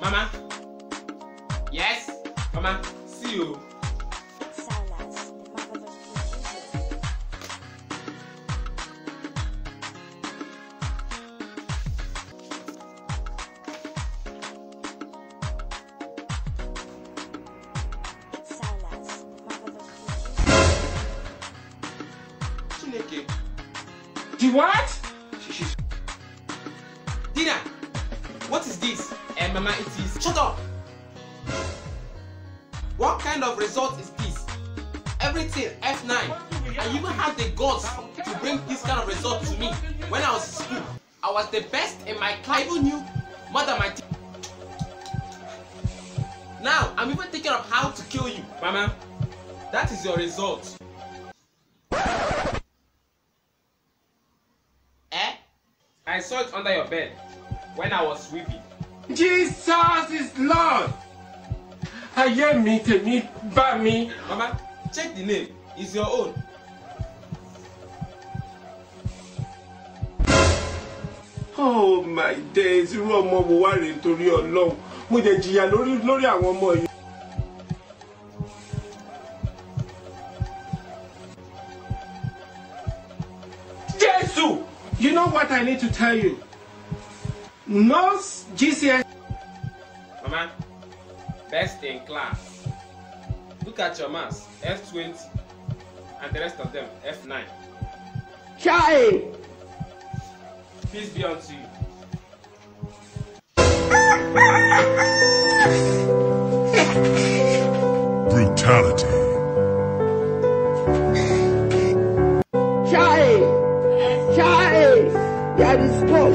Mama. Yes. Mama. See you. Silas, The what? She, she's. Dina. What is this? Eh, Mama, it is. Shut up. What kind of result is this? Everything F9. I even had the guts to bring this kind of result to me when I was in school. I was the best in my class. I even knew more than my. Now, I'm even thinking of how to kill you. Mama, that is your result. I saw it under your bed when I was sweeping. Jesus is Lord. Ayé mi tèmi bá mi. Mama, check the name. It's your own. Oh my days, irú ọmọ wo wá rèé torí Ọlọ́run. Mo jẹ jìyà lórí lórí àwọn ọmọ yìí. Jésù! You know what I need to tell you? No GCS. Mama, best in class. Look at your mass, F20, and the rest of them, F9. Chai! Peace be unto you. Brutality. There is God.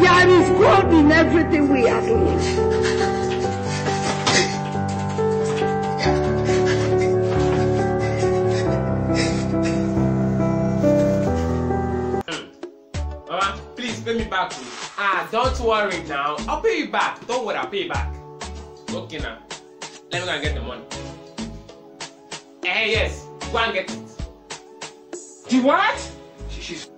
There is God in everything we are doing. Mama, please pay me back. Please. Ah, don't worry now. I'll pay you back. Don't worry, I'll pay you back. Okay now. Let me go and get the money. Eh, yes. Go and get it. The what? She, she's